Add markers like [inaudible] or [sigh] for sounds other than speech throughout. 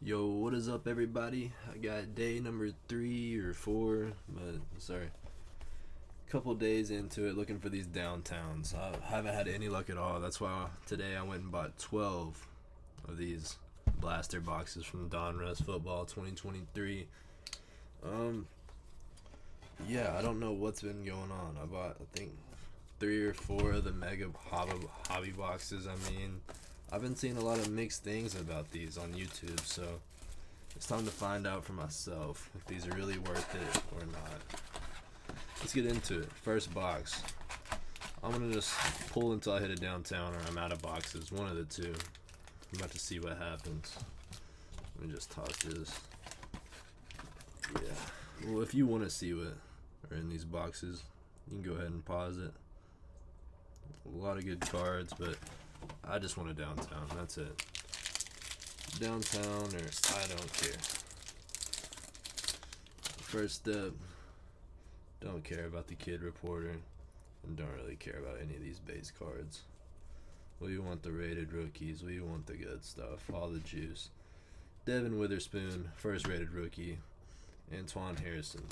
Yo, what is up, everybody? I got day number three or four, but sorry, couple days into it looking for these downtowns. I haven't had any luck at all. That's why today I went and bought 12 of these blaster boxes from Donruss Football 2023. Um, yeah, I don't know what's been going on. I bought, I think, three or four of the mega hobby, hobby boxes. I mean, I've been seeing a lot of mixed things about these on YouTube, so it's time to find out for myself if these are really worth it or not. Let's get into it. First box. I'm gonna just pull until I hit a downtown or I'm out of boxes. One of the two. I'm about to see what happens. Let me just toss this. Yeah. Well, if you want to see what are in these boxes, you can go ahead and pause it. A lot of good cards, but I just want a downtown. That's it. Downtown or I don't care. First step. Don't care about the kid reporter. And don't really care about any of these base cards. We want the rated rookies. We want the good stuff. All the juice. Devon Witherspoon, first rated rookie. Antoine Harrison.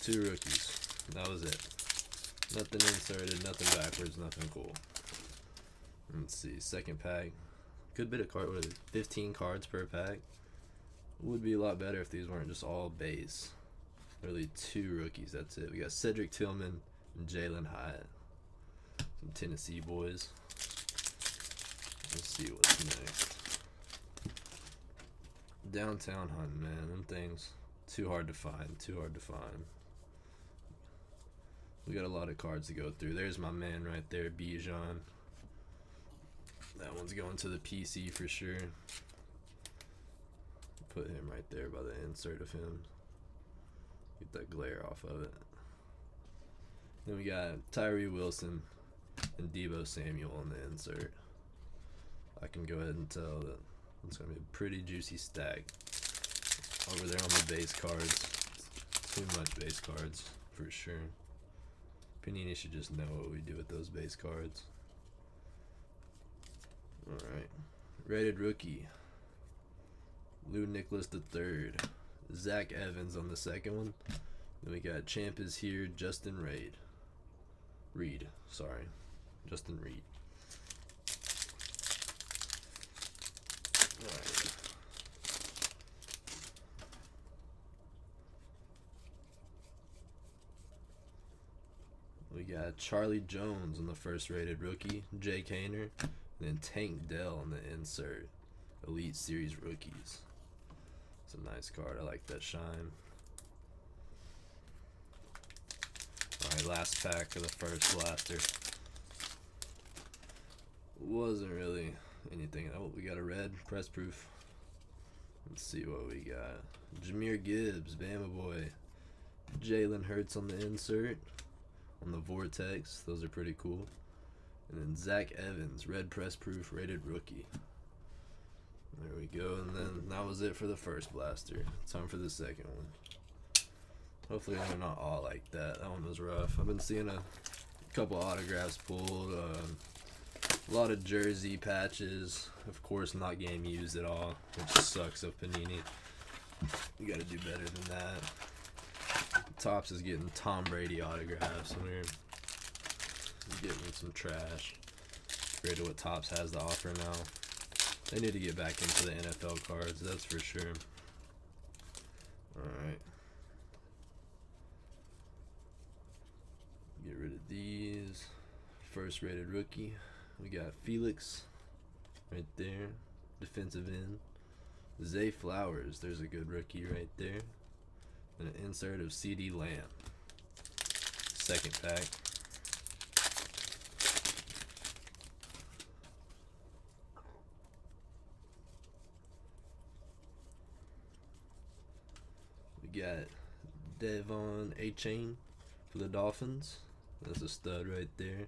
Two rookies. That was it. Nothing inserted, nothing backwards, nothing cool. Let's see, second pack. Good bit of card, what is it, 15 cards per pack. Would be a lot better if these weren't just all base. Really two rookies, that's it. We got Cedric Tillman and Jalin Hyatt. Some Tennessee boys. Let's see what's next. Downtown hunting, man. Them things too hard to find. Too hard to find. We got a lot of cards to go through. There's my man right there, Bijan. That one's going to the PC for sure. Put him right there by the insert of him. Get that glare off of it. Then we got Tyree Wilson and Deebo Samuel on the insert. I can go ahead and tell that it's going to be a pretty juicy stack. Over there on the base cards. Too much base cards, for sure. Panini should just know what we do with those base cards. Alright. Rated rookie. Lou Nicholas the third. Zach Evans on the second one. Then we got Champ is here, Justin Reid. Reed, sorry. Justin Reed. Alright. We got Charlie Jones on the first rated rookie, Jake Haener, then Tank Dell on the insert, Elite Series rookies. It's a nice card. I like that shine. Alright, last pack of the first blaster. Wasn't really anything. Oh, we got a red press proof. Let's see what we got. Jahmyr Gibbs, Bama boy. Jalen Hurts on the insert on the Vortex. Those are pretty cool. And then Zach Evans, red press proof rated rookie. There we go. And then that was it for the first blaster. Time for the second one. Hopefully they're not all like that. That one was rough. I've been seeing a couple autographs pulled. Uh, a lot of jersey patches. Of course, not game used at all, which sucks of Panini. You got to do better than that. Topps is getting Tom Brady autographs, and we're getting some trash. Compared to what Topps has to offer now. They need to get back into the NFL cards, that's for sure. Alright. Get rid of these. First rated rookie. We got Felix right there. Defensive end. Zay Flowers, there's a good rookie right there and an insert of CeeDee Lamb. Second pack. We got De'Von Achane for the Dolphins. That's a stud right there.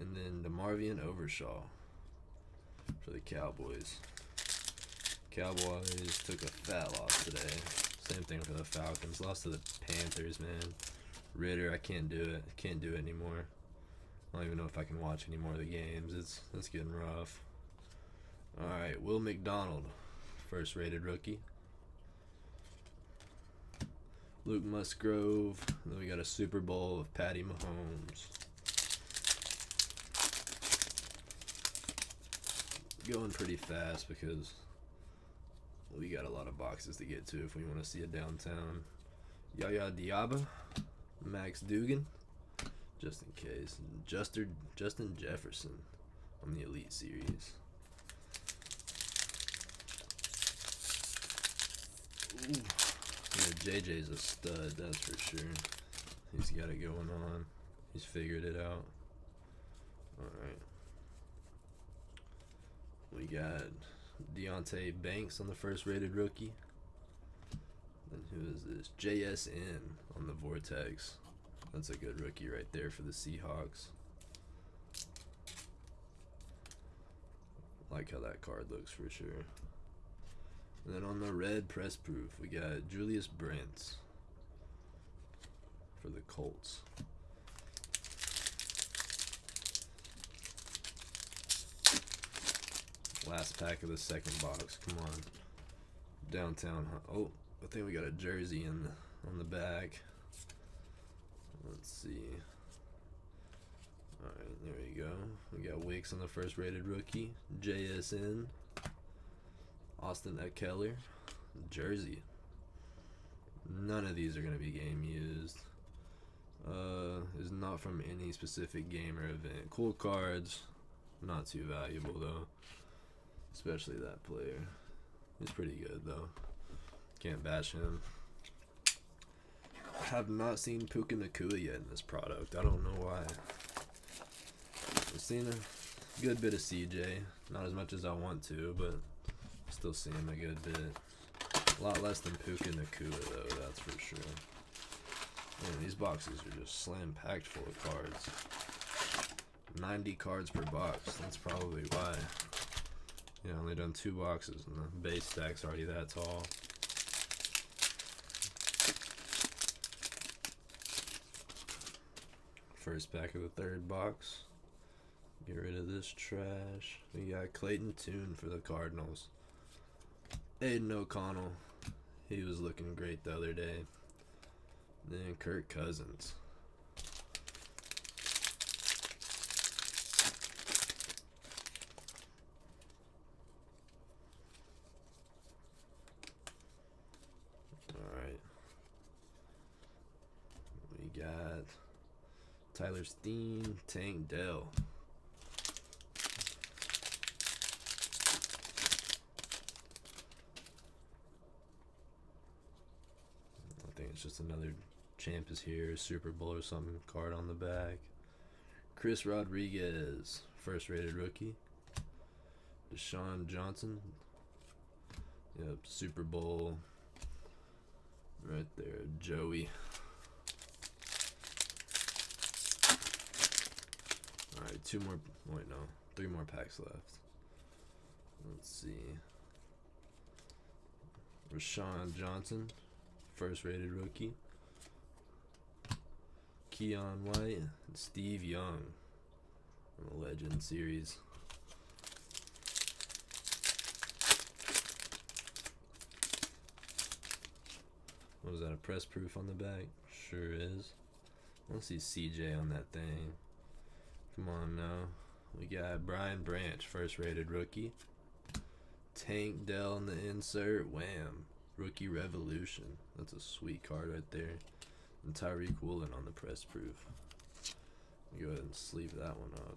And then DeMarvion Overshaw for the Cowboys. Cowboys took a fat loss today. Same thing for the Falcons. Lost to the Panthers, man. Ritter, I can't do it. Can't do it anymore. I don't even know if I can watch any more of the games. It's it's getting rough. All right, Will McDonald, first rated rookie. Luke Musgrave. Then we got a Super Bowl of Patty Mahomes. Going pretty fast because we got a lot of boxes to get to if we want to see a downtown. Yaya Diaby, Max Duggan, just in case. Juster, Justin Jefferson on the Elite Series. Ooh. Yeah, JJ's a stud, that's for sure. He's got it going on. He's figured it out. Alright. We got Deonte Banks on the first rated rookie. And who is this? JSN on the Vortex. That's a good rookie right there for the Seahawks. Like how that card looks for sure. And then on the red press proof, we got Julius Brents for the Colts. Last pack of the second box. Come on. Downtown. Oh, I think we got a jersey in the, on the back. Let's see. Alright, there we go. We got Wicks on the first rated rookie. JSN. Austin Ekeler. Jersey. None of these are going to be game used. Uh, is not from any specific game or event. Cool cards. Not too valuable though. Especially that player. He's pretty good though. Can't bash him. I have not seen Puka Nacua yet in this product. I don't know why. I've seen a good bit of CJ. Not as much as I want to, but still seeing him a good bit. A lot less than Puka Nacua though, that's for sure. Man, these boxes are just slam packed full of cards. 90 cards per box. That's probably why. Yeah, only done two boxes and the base stack's already that tall. First pack of the third box. Get rid of this trash. We got Clayton Tune for the Cardinals. Aidan O'Connell. He was looking great the other day. Then Kirk Cousins. Alright. We got Tyler Steen, Tank Dell. I think it's just another champ is here, Super Bowl or something card on the back. Chris Rodriguez, first rated rookie. Deshaun Johnson. Yep, Super Bowl. Right there, Joey. Alright, two more. Wait, no. Three more packs left. Let's see. Rashawn Johnson, first rated rookie. Keion White, and Steve Young on the Legend series. What is that, a press proof on the back? Sure is. I want see CJ on that thing. Come on now. We got Brian Branch, first rated rookie. Tank Dell in the insert. Wham. Rookie Revolution. That's a sweet card right there. And Tariq Woolen on the press proof. Go ahead and sleeve that one up.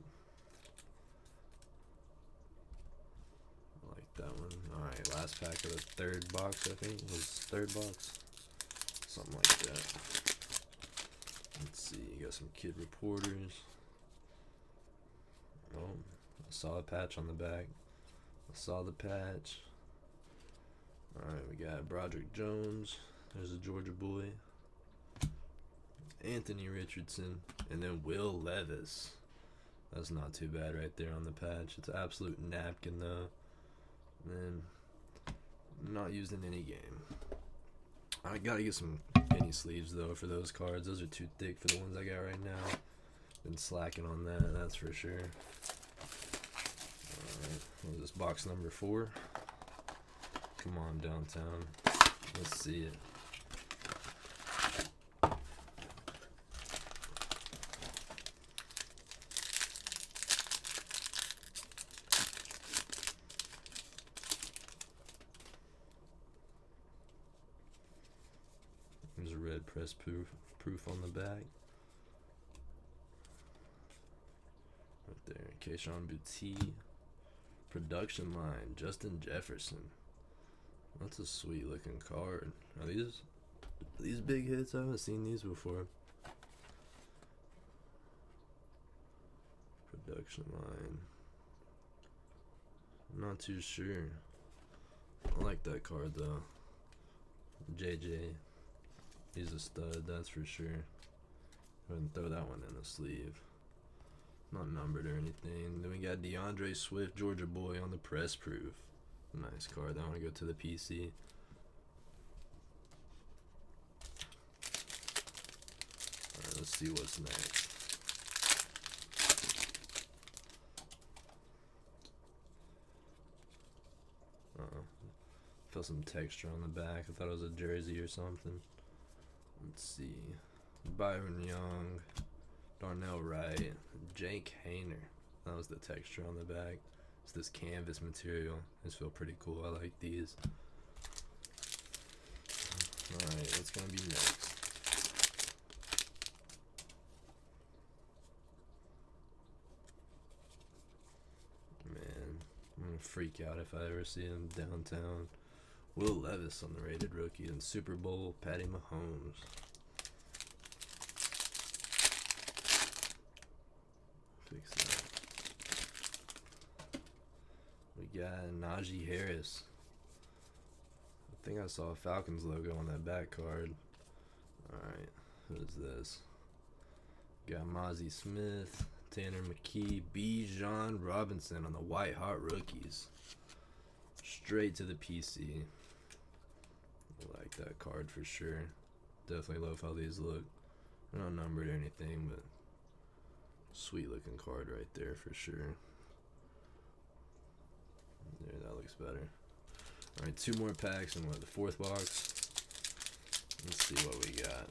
I like that one. Alright, last pack of the third box, I think. It Was third box? Something like that. Let's see, you got some kid reporters. Oh, I saw a patch on the back. I saw the patch. Alright, we got Broderick Jones. There's a Georgia boy. Anthony Richardson. And then Will Levis. That's not too bad right there on the patch. It's absolute napkin though. Then not used in any game. I gotta get some penny sleeves though for those cards. Those are too thick for the ones I got right now. Been slacking on that, that's for sure. Alright, what is this box number four. Come on, downtown. Let's see it. There's a red press proof proof on the back. There, Kayshon Boutte. Production line, Justin Jefferson. That's a sweet looking card. Are these these big hits? I haven't seen these before. Production line. I'm not too sure. I like that card though. JJ. He's a stud, that's for sure. Go ahead and throw that one in the sleeve. Not numbered or anything. Then we got D'Andre Swift, Georgia boy on the press proof. Nice card. I want to go to the PC. Alright, let's see what's next. Felt some texture on the back. I thought it was a jersey or something. Let's see. Byron Young, Darnell Wright, Jake Haener. That was the texture on the back. It's this canvas material. These feel pretty cool. I like these. Alright, what's gonna be next? Man, I'm gonna freak out if I ever see him downtown. Will Levis on the rated rookie and Super Bowl, Patty Mahomes. Fix that. Got Najee Harris. I think I saw a Falcons logo on that back card. Alright, who is this? Got Mazi Smith, Tanner McKee, Bijan Robinson on the White Hot Rookies. Straight to the PC. I like that card for sure. Definitely love how these look. They're not numbered or anything, but sweet looking card right there for sure. There, that looks better. Alright, two more packs and what, the fourth box? Let's see what we got.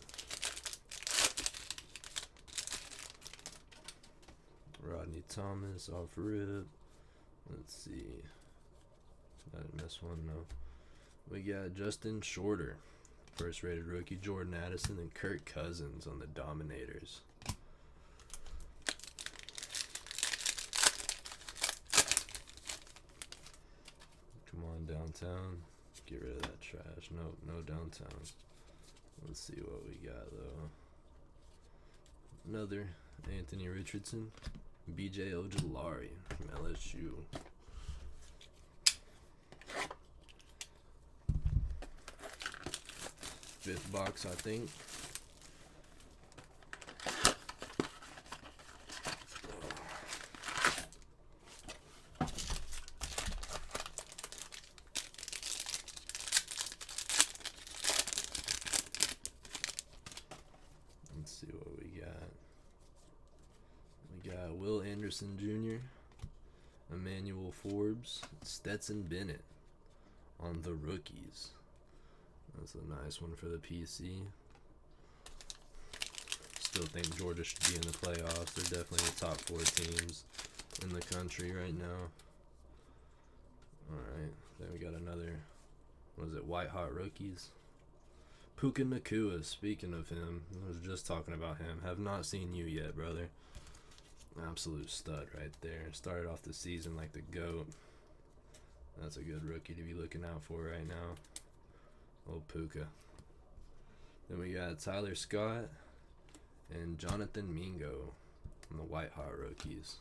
Rodney Thomas off rip. Let's see. I didn't miss one, no. We got Justin Shorter, first rated rookie, Jordan Addison, and Kirk Cousins on the Dominators. Come on, downtown. Get rid of that trash. No, no downtown. Let's see what we got, though. Another Anthony Richardson, BJ Ojulari from LSU. Fifth box, I think. Let's see what we got. We got Will Anderson Jr., Emmanuel Forbes, Stetson Bennett on the rookies. That's a nice one for the PC. Still think Georgia should be in the playoffs. They're definitely the top four teams in the country right now. Alright, then we got another, what is it, White Hot Rookies? Puka Nacua, speaking of him, I was just talking about him. Have not seen you yet, brother. Absolute stud right there. Started off the season like the GOAT. That's a good rookie to be looking out for right now. Old Puka. Then we got Tyler Scott and Jonathan Mingo on the White Hot rookies.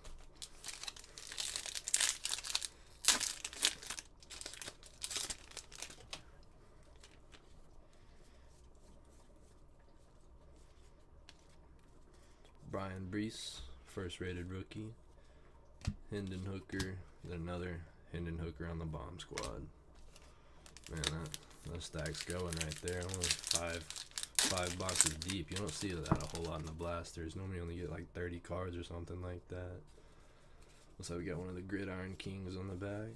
Brian Brees, first rated rookie. Hendon Hooker, then another Hendon Hooker on the bomb squad. Man, that, that stack's going right there. Only five five boxes deep. You don't see that a whole lot in the blasters. Normally only get like 30 cards or something like that. Looks like we got one of the Gridiron Kings on the back.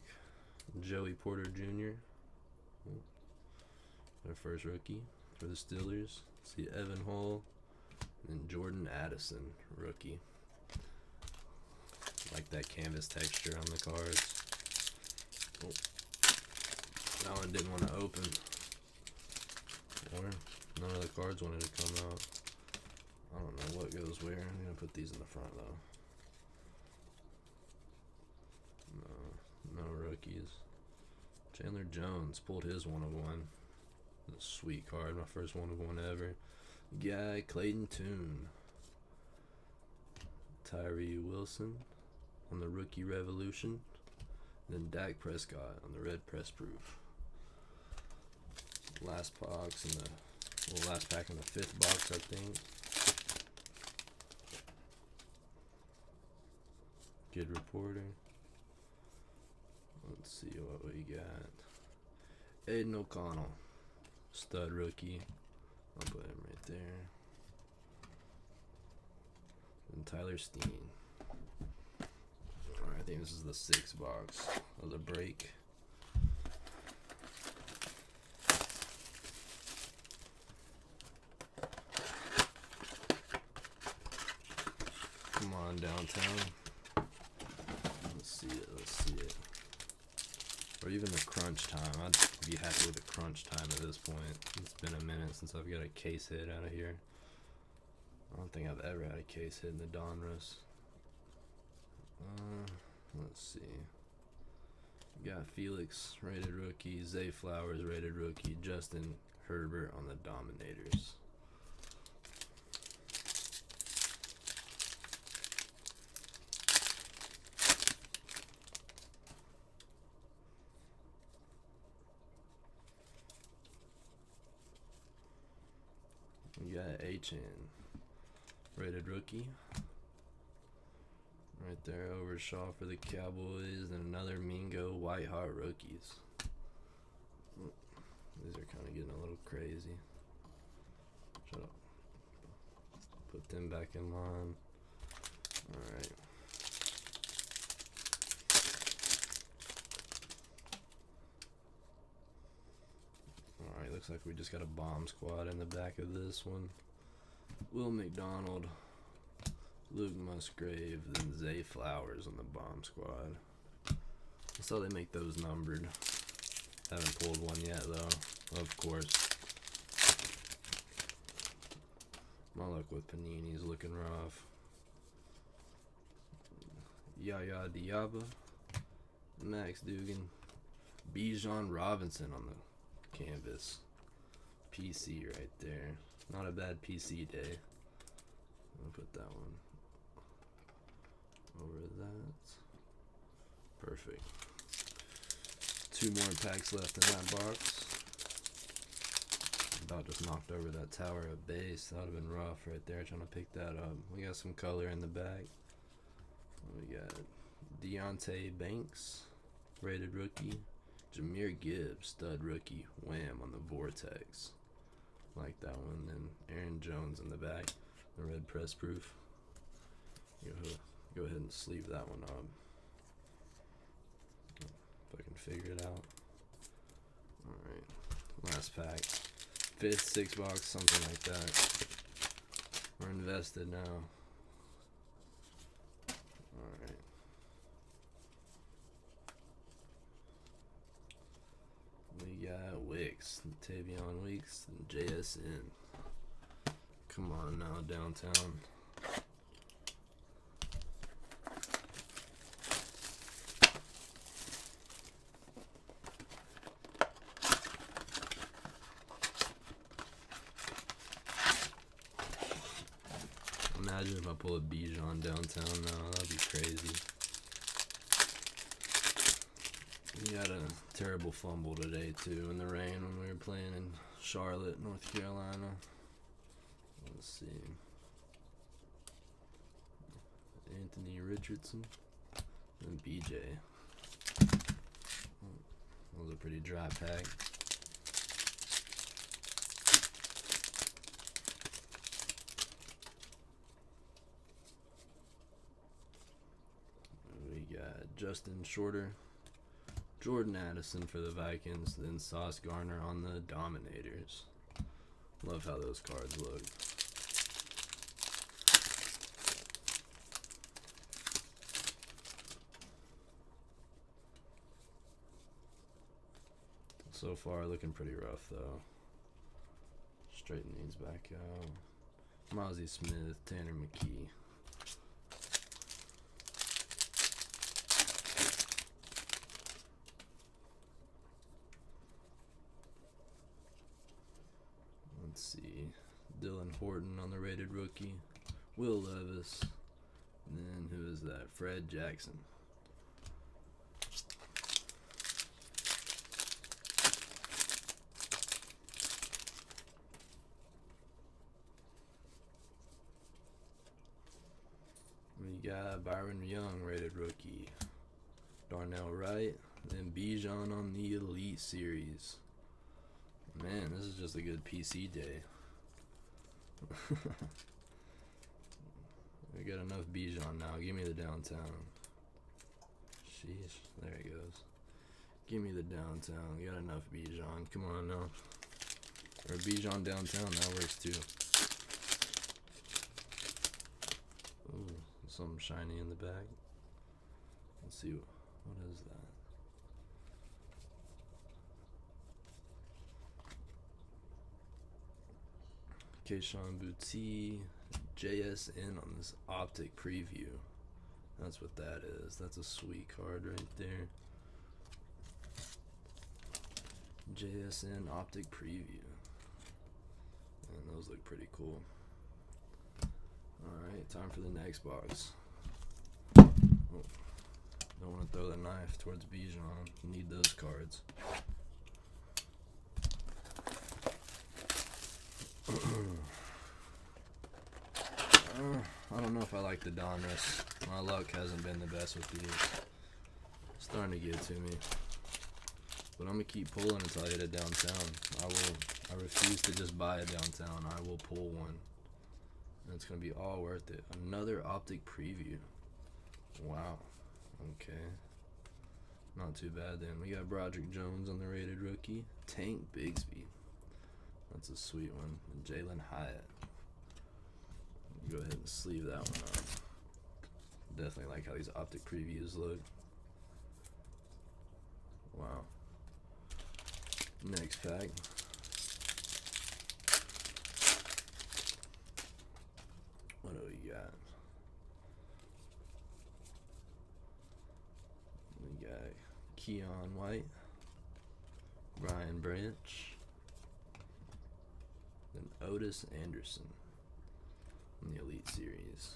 Joey Porter Jr. Our first rookie for the Steelers. See Evan Hull and Jordan Addison, rookie. Like that canvas texture on the cards. Oh. That one didn't want to open. Or none of the cards wanted to come out. I don't know what goes where. I'm gonna put these in the front though. No, no rookies. Chandler Jones pulled his one of one. Sweet card, my first one of one ever. Guy Clayton Tune. Tyree Wilson on the rookie revolution. Then Dak Prescott on the red press proof. Last box in the well, last pack in the fifth box, I think. Good reporter. Let's see what we got. Aidan O'Connell, stud rookie. I'll put him right there. And Tyler Steen. Think this is the sixth box of the break. Come on downtown. Let's see it, let's see it. Or even the crunch time. I'd be happy with the crunch time at this point. It's been a minute since I've got a case hit out of here. I don't think I've ever had a case hit in the Donruss. Uh, let's see. We got Felix rated rookie, Zay Flowers rated rookie, Justin Herbert on the Dominators. We got HN rated rookie. Right there, Overshaw for the Cowboys, and another Mingo White Hot rookies. These are kind of getting a little crazy. Shut up. Put them back in line. Alright. Alright, looks like we just got a bomb squad in the back of this one. Will McDonald, Luke Musgrave, then Zay Flowers on the bomb squad. That's how they make those numbered. Haven't pulled one yet though, of course. My luck with Panini's looking rough. Yaya Diaby, Max Duggan, Bijan Robinson on the canvas. PC right there. Not a bad PC day. I'll put that one over that. Perfect. Two more packs left in that box. About just knocked over that tower of base. That would have been rough right there trying to pick that up. We got some color in the back. We got Deonte Banks, rated rookie. Jahmyr Gibbs, stud rookie. Wham on the Vortex. Like that one. Then Aaron Jones in the back. The red press proof. Go ahead and sleeve that one up. If I can figure it out. Alright. Last pack. Fifth, six box, something like that. We're invested now. Alright. We got Wicks, Tavion Weeks, and JSN. Come on now, downtown. Pull a Bijan downtown now, that'd be crazy. We had a terrible fumble today too in the rain when we were playing in Charlotte, North Carolina. Let's see. Anthony Richardson and BJ. That was a pretty dry pack. We Justin Shorter. Jordan Addison for the Vikings, then Sauce Gardner on the Dominators. Love how those cards look. So far, looking pretty rough though. Straighten these back out. Mazi Smith, Tanner McKee. Let's see. The rated rookie. Will Levis. And then who is that? Fred Jackson. We got Byron Young rated rookie. Darnell Wright. Then Bijan on the Elite Series. Man, this is just a good PC day. [laughs] we got enough Bijan now. Give me the downtown. Sheesh, there he goes. Give me the downtown. We got enough Bijan. Come on now. Or Bijan downtown, that works too. Ooh, something shiny in the bag. Let's see what, what is that. Kayshon Boutte, JSN on this optic preview. That's what that is. That's a sweet card right there. JSN optic preview. And those look pretty cool. Alright, time for the next box. Oh, don't want to throw the knife towards Bijan. Need those cards. Uh, I don't know if I like the Donruss. My luck hasn't been the best with these. It's starting to get to me. But I'm gonna keep pulling until I hit it downtown. I will. I refuse to just buy it downtown. I will pull one. And it's gonna be all worth it. Another optic preview. Wow. Okay. Not too bad then. We got Broderick Jones on the rated rookie. Tank Bigsby. That's a sweet one. And Jalin Hyatt. Go ahead and sleeve that one up. Definitely like how these optic previews look. Wow. Next pack. What do we got? We got Keion White, Brian Branch, Otis Anderson in the Elite Series.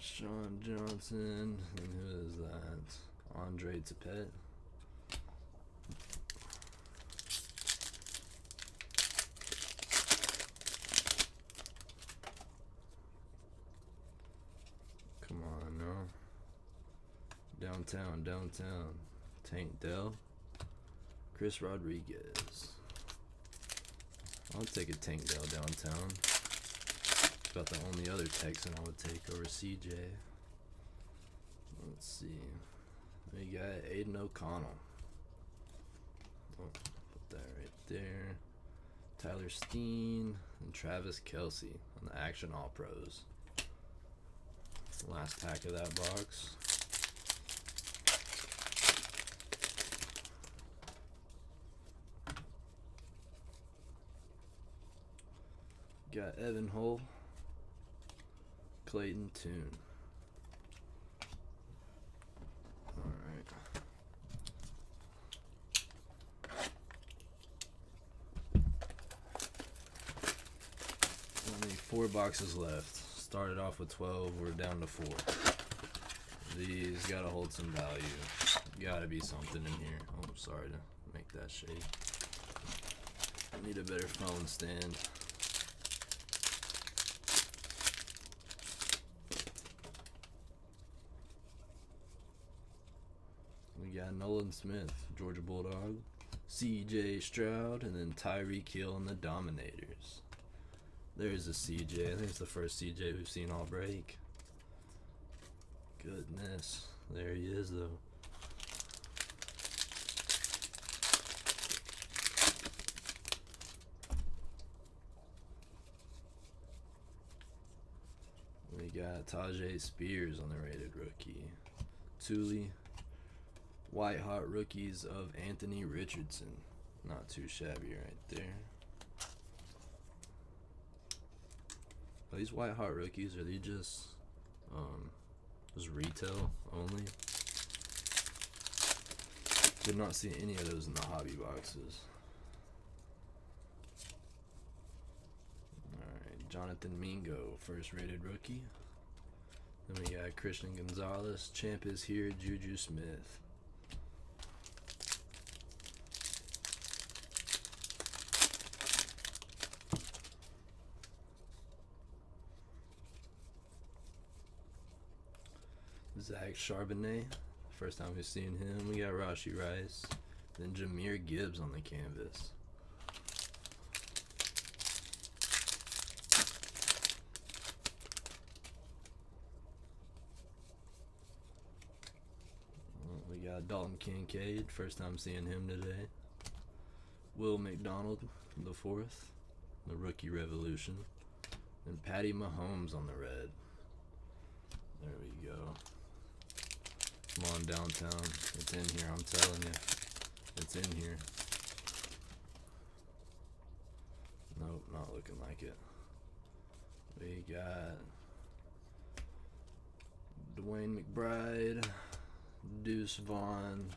Sean Johnson, and who is that? Andre Tippett. Come on now. Downtown. Tank Dell. Chris Rodriguez. I'll take a Tank Dell downtown. About the only other Texan I would take over CJ. Let's see. We got Aidan O'Connell. Oh, put that right there. Tyler Steen and Travis Kelce on the Action All Pros. Last pack of that box. Got Evan Hull, Clayton. Only four boxes left. Started off with 12, we're down to four. These gotta hold some value. Gotta be something in here. Oh, sorry to make that shake. I need a better phone stand. Got Nolan Smith, Georgia Bulldog, C.J. Stroud, and then Tyreek Hill and the Dominators. There's a CJ. I think it's the first CJ we've seen all break. Goodness. There he is, though. We got Tyjae Spears on the rated rookie. Thule. White hot rookies of Anthony Richardson. Not too shabby right there. Are these white hot rookies? Are they just um just retail only? Did not see any of those in the hobby boxes. Alright, Jonathan Mingo, first rated rookie. Then we got Christian Gonzalez, champ is here, Juju Smith. Zach Charbonnet. First time we've seen him. We got Rashee Rice. Then Jahmyr Gibbs on the canvas. We got Dalton Kincaid. First time seeing him today. Will McDonald, the fourth. The rookie revolution. And Patty Mahomes on the red. There we go. Come on downtown. It's in here, I'm telling you. It's in here. Nope, not looking like it. We got DeWayne McBride, Deuce Vaughn,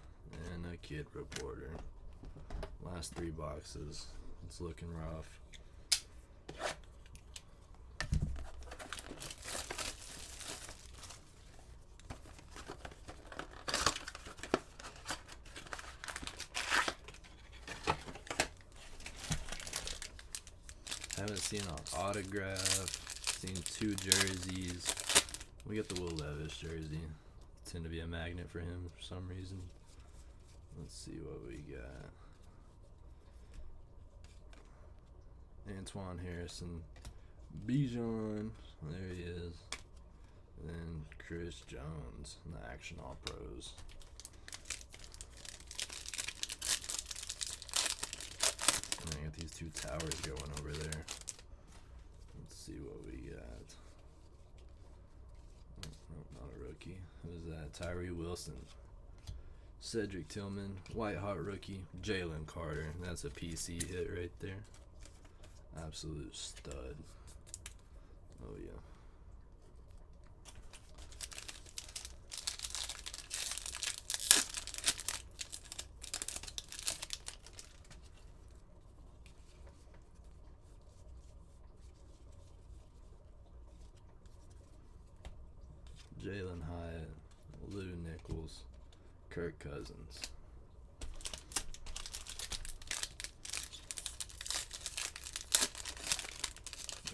and a kid reporter. Last three boxes. It's looking rough. Haven't seen an autograph. Seen two jerseys. We got the Will Levis jersey. Tend to be a magnet for him for some reason. Let's see what we got. Antoine Harrison. Bijan. There he is. And then Chris Jones the Action All Pros. And I got these two towers going over there. See what we got. Oh, oh not a rookie. Who's that? Tyree Wilson. Cedric Tillman. White hot rookie. Jalen Carter. That's a PC hit right there. Absolute stud. Oh, yeah. Jalin Hyatt, Lou Nichols, Kirk Cousins.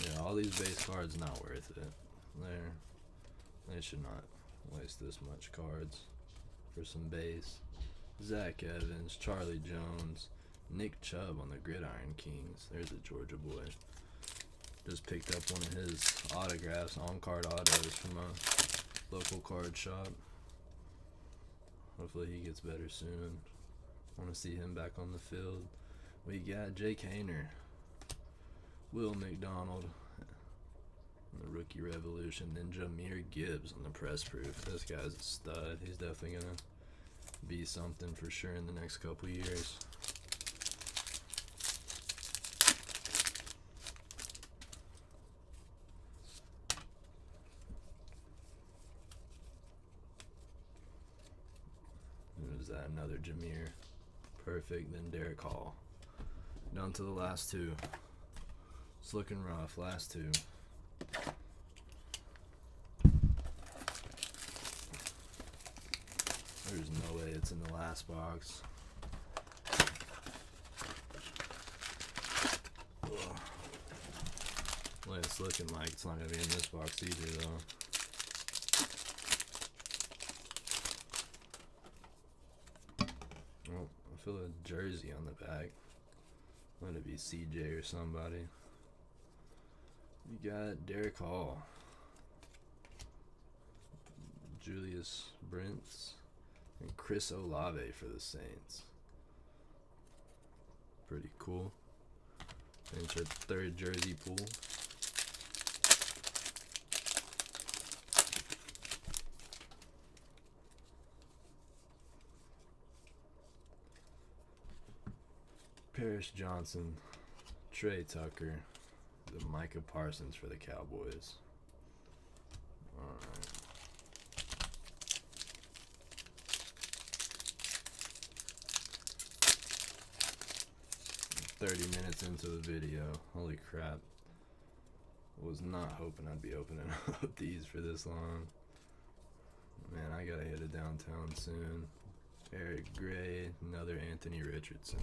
Yeah, all these base cards not worth it. There, they should not waste this much cards for some base. Zach Evans, Charlie Jones, Nick Chubb on the Gridiron Kings. There's a Georgia boy. Just picked up one of his autographs, on card autos from a local card shop. Hopefully he gets better soon. Want to see him back on the field. We got Jake Haener, Will McDonald, on the rookie revolution, then Jahmyr Gibbs on the press proof. This guy's a stud. He's definitely gonna be something for sure in the next couple years. Who's that? Another Jahmyr. Perfect. Then Derick Hall. Down to the last two. It's looking rough. Last two. There's no way it's in the last box. Well, it's looking like it's not gonna be in this box either, though. Well, I feel a jersey on the back. Let it be CJ or somebody. We got Derick Hall. Julius Brents. And Chris Olave for the Saints. Pretty cool. Our third jersey pool. Paris Johnson, Tre Tucker, the Micah Parsons for the Cowboys. Alright. 30 minutes into the video. Holy crap. Was not hoping I'd be opening [laughs] up these for this long. Man, I gotta hit it downtown soon. Eric Gray, another Anthony Richardson.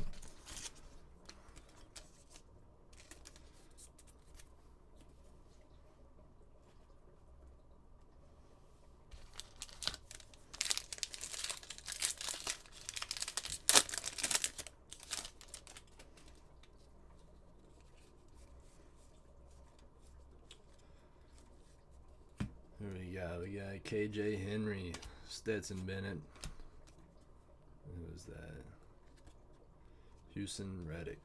we got KJ Henry, Stetson Bennett. Who was that? Haason Reddick.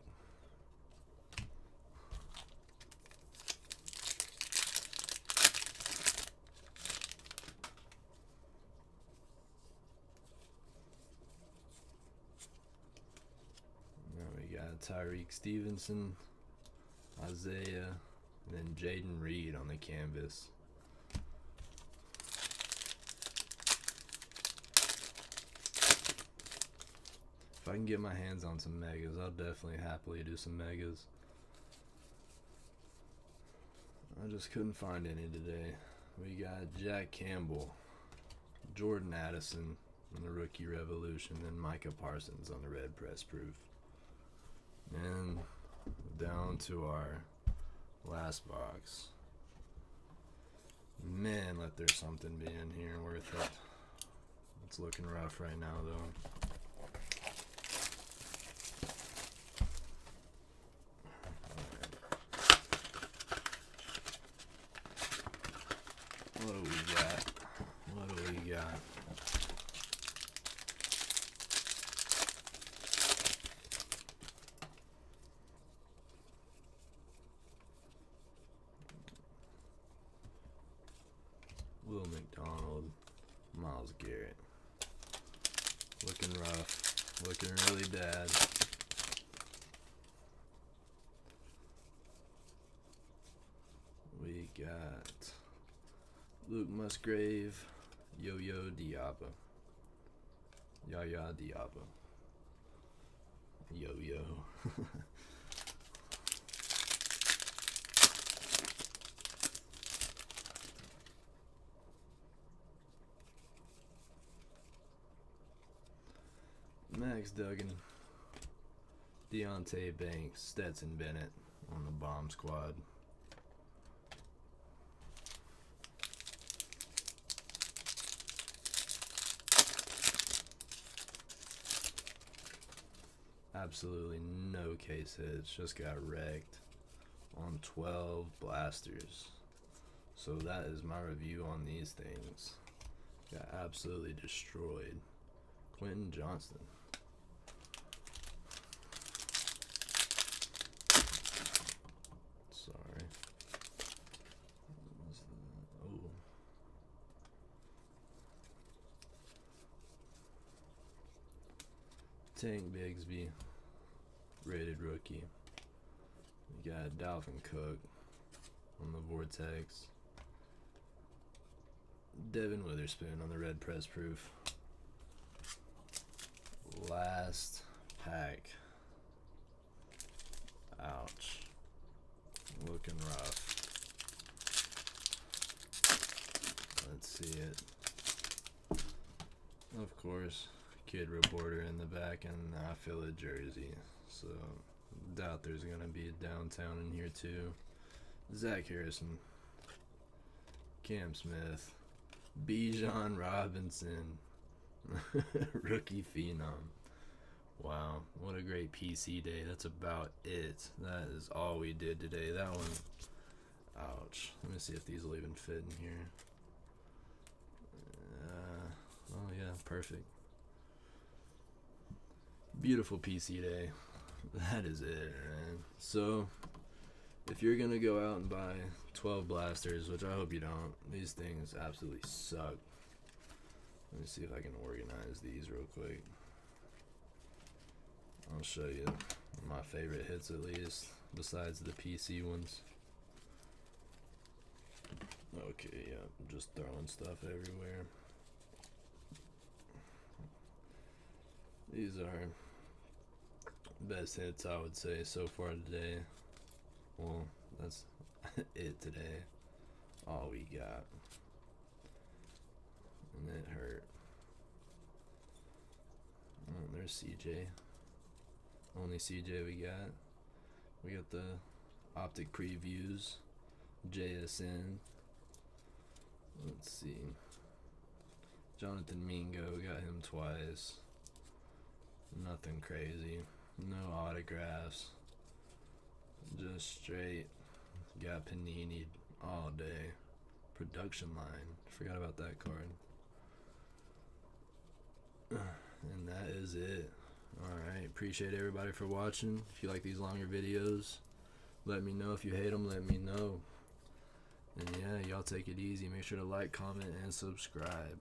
Now we got Tyrique Stevenson, Isaiah, and then Jayden Reed on the canvas. I can get my hands on some megas, I'll definitely happily do some megas. I just couldn't find any today. We got Jack Campbell, Jordan Addison on the Rookie Revolution, and Micah Parsons on the Red Press Proof. And down to our last box. Man, let there something be in here worth it. It's looking rough right now, though. What do we got? What do we got? Will McDonald, Myles Garrett. Looking rough. Looking really bad. We got Luke Musgrave, Yo Yo Diaba. Yaya Diaby. Yo Yo. [laughs] Max Duggan, Deonte Banks, Stetson Bennett on the bomb squad. Absolutely no case hits. Just got wrecked on 12 blasters. So that is my review on these things. Got absolutely destroyed. Quentin Johnston. Sorry. Oh. Tank Bigsby rated rookie. We got Dalvin Cook on the Vortex. Devon Witherspoon on the red press proof. Last pack. Ouch. Looking rough. Let's see it. Of course, kid reporter in the back and I feel a jersey. So doubt there's gonna be a downtown in here too. Zach Harrison, Cam Smith, Bijan Robinson, [laughs] rookie phenom. Wow, what a great PC day. That's about it. That is all we did today. That one. Ouch. Let me see if these will even fit in here. Uh, oh, yeah, perfect. Beautiful PC day. That is it, man. So, if you're gonna go out and buy 12 blasters, which I hope you don't, these things absolutely suck. Let me see if I can organize these real quick. I'll show you my favorite hits at least, besides the PC ones. Okay, yeah, I'm just throwing stuff everywhere. These are best hits I would say so far today. Well, that's [laughs] it today. All we got. And it hurt. Oh, there's CJ. Only CJ we got. We got the optic previews. JSN. Let's see. Jonathan Mingo, got him twice. Nothing crazy. No autographs. Just straight. Got Panini all day. Production line. Forgot about that card. [sighs] And that is it. Alright. Appreciate everybody for watching. If you like these longer videos, let me know. If you hate them, let me know. And yeah, y'all take it easy. Make sure to like, comment, and subscribe.